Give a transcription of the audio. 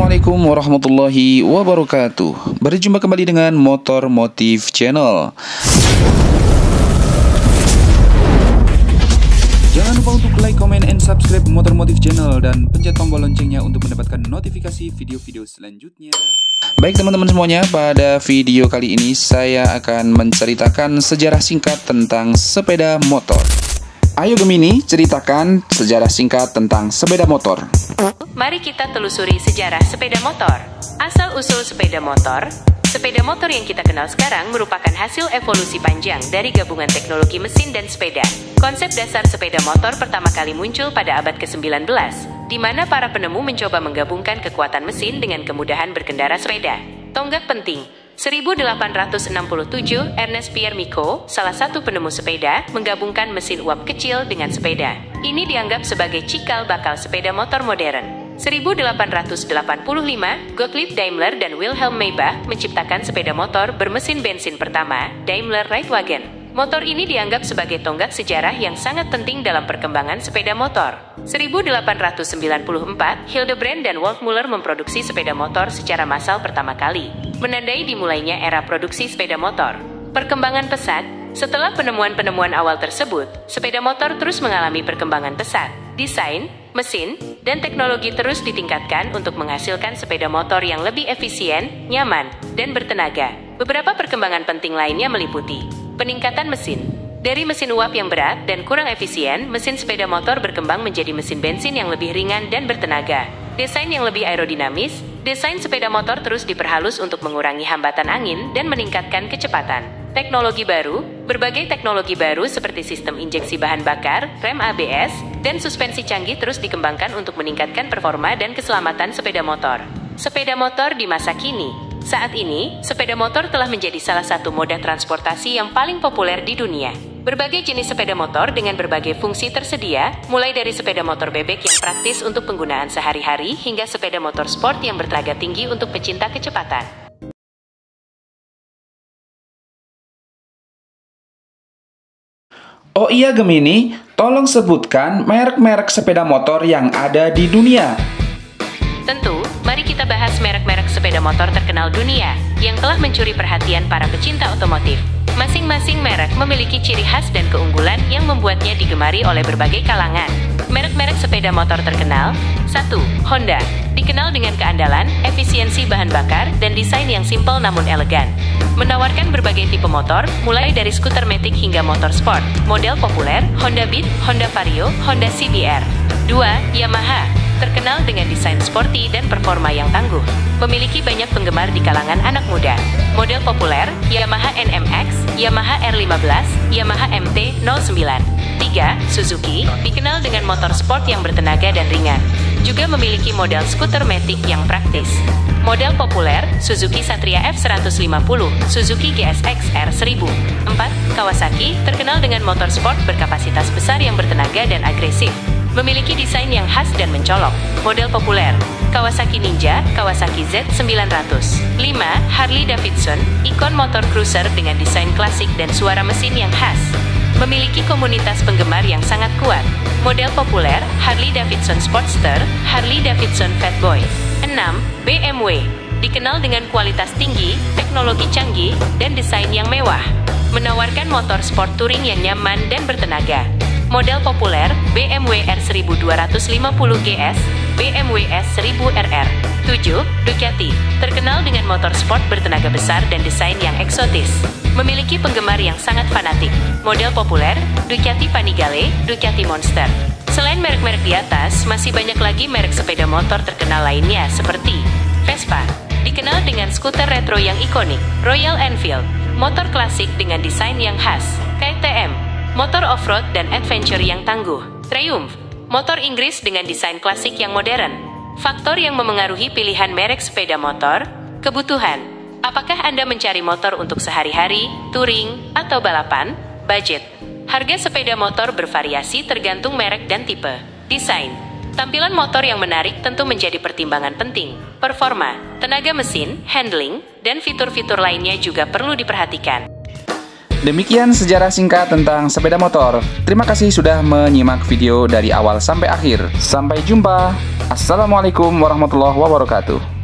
Assalamualaikum warahmatullahi wabarakatuh. Berjumpa kembali dengan Motor Motif Channel. Jangan lupa untuk like, comment, and subscribe Motor Motif Channel Dan pencet tombol loncengnya untuk mendapatkan notifikasi video-video selanjutnya. Baik teman-teman semuanya, pada video kali ini saya akan menceritakan sejarah singkat tentang sepeda motor Ayo Gemini, ceritakan sejarah singkat tentang sepeda motor. Mari kita telusuri sejarah sepeda motor. Asal-usul sepeda motor, sepeda motor yang kita kenal sekarang merupakan hasil evolusi panjang dari gabungan teknologi mesin dan sepeda. Konsep dasar sepeda motor pertama kali muncul pada abad ke-19, di mana para penemu mencoba menggabungkan kekuatan mesin dengan kemudahan berkendara sepeda. Tonggak penting, 1867, Ernest Pierre Micot, salah satu penemu sepeda, menggabungkan mesin uap kecil dengan sepeda. Ini dianggap sebagai cikal bakal sepeda motor modern. 1885, Gottlieb Daimler dan Wilhelm Maybach menciptakan sepeda motor bermesin bensin pertama, Daimler Reitwagen. Motor ini dianggap sebagai tonggak sejarah yang sangat penting dalam perkembangan sepeda motor. 1894, Hildebrand dan Wolfmuller memproduksi sepeda motor secara massal pertama kali, menandai dimulainya era produksi sepeda motor. Perkembangan pesat, setelah penemuan-penemuan awal tersebut, sepeda motor terus mengalami perkembangan pesat. Desain, mesin, dan teknologi terus ditingkatkan untuk menghasilkan sepeda motor yang lebih efisien, nyaman, dan bertenaga. Beberapa perkembangan penting lainnya meliputi Peningkatan mesin. Dari mesin uap yang berat dan kurang efisien, mesin sepeda motor berkembang menjadi mesin bensin yang lebih ringan dan bertenaga. Desain yang lebih aerodinamis, desain sepeda motor terus diperhalus untuk mengurangi hambatan angin dan meningkatkan kecepatan. Teknologi baru, berbagai teknologi baru seperti sistem injeksi bahan bakar, rem ABS, dan suspensi canggih terus dikembangkan untuk meningkatkan performa dan keselamatan sepeda motor. Sepeda motor di masa kini saat ini, sepeda motor telah menjadi salah satu moda transportasi yang paling populer di dunia. Berbagai jenis sepeda motor dengan berbagai fungsi tersedia, mulai dari sepeda motor bebek yang praktis untuk penggunaan sehari-hari hingga sepeda motor sport yang bertenaga tinggi untuk pecinta kecepatan. Oh iya Gemini, tolong sebutkan merek-merek sepeda motor yang ada di dunia. Tentu, kita bahas merek-merek sepeda motor terkenal dunia yang telah mencuri perhatian para pecinta otomotif. Masing-masing merek memiliki ciri khas dan keunggulan yang membuatnya digemari oleh berbagai kalangan. Merek-merek sepeda motor terkenal 1. Honda Dikenal dengan keandalan, efisiensi bahan bakar, dan desain yang simpel namun elegan. Menawarkan berbagai tipe motor, mulai dari skuter metik hingga motor sport. Model populer, Honda Beat, Honda Vario, Honda CBR. 2. Yamaha terkenal dengan desain sporty dan performa yang tangguh. Memiliki banyak penggemar di kalangan anak muda. Model populer, Yamaha NMX, Yamaha R15, Yamaha MT-09. 3. Suzuki, dikenal dengan motor sport yang bertenaga dan ringan. Juga memiliki model skuter metik yang praktis. Model populer, Suzuki Satria F150, Suzuki GSX R1000. 4. Kawasaki, terkenal dengan motor sport berkapasitas besar yang bertenaga dan agresif. Memiliki desain yang khas dan mencolok. Model populer, Kawasaki Ninja, Kawasaki Z900. 5. Harley Davidson, ikon motor cruiser dengan desain klasik dan suara mesin yang khas. Memiliki komunitas penggemar yang sangat kuat. Model populer, Harley Davidson Sportster, Harley Davidson Fatboy. 6. BMW, dikenal dengan kualitas tinggi, teknologi canggih, dan desain yang mewah. Menawarkan motor sport touring yang nyaman dan bertenaga. Model populer BMW R1250 GS, BMW S1000RR. 7. Ducati, terkenal dengan motor sport bertenaga besar dan desain yang eksotis. Memiliki penggemar yang sangat fanatik. Model populer Ducati Panigale, Ducati Monster. Selain merek-merek di atas, masih banyak lagi merek sepeda motor terkenal lainnya seperti Vespa, dikenal dengan skuter retro yang ikonik, Royal Enfield, motor klasik dengan desain yang khas, KTM, motor off-road dan adventure yang tangguh. Triumph, motor Inggris dengan desain klasik yang modern. Faktor yang memengaruhi pilihan merek sepeda motor, kebutuhan. Apakah Anda mencari motor untuk sehari-hari, touring, atau balapan? Budget. Harga sepeda motor bervariasi tergantung merek dan tipe. Desain. Tampilan motor yang menarik tentu menjadi pertimbangan penting. Performa, tenaga mesin, handling, dan fitur-fitur lainnya juga perlu diperhatikan. Demikian sejarah singkat tentang sepeda motor. Terima kasih sudah menyimak video dari awal sampai akhir. Sampai jumpa. Assalamualaikum warahmatullahi wabarakatuh.